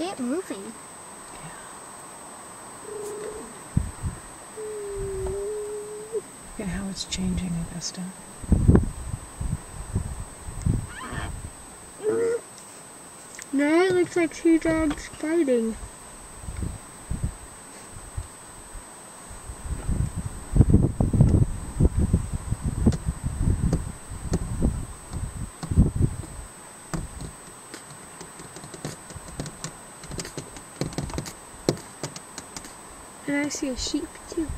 it moving. Look at how it's changing, Augusta. Now it looks like two dogs fighting. And I see a sheep too.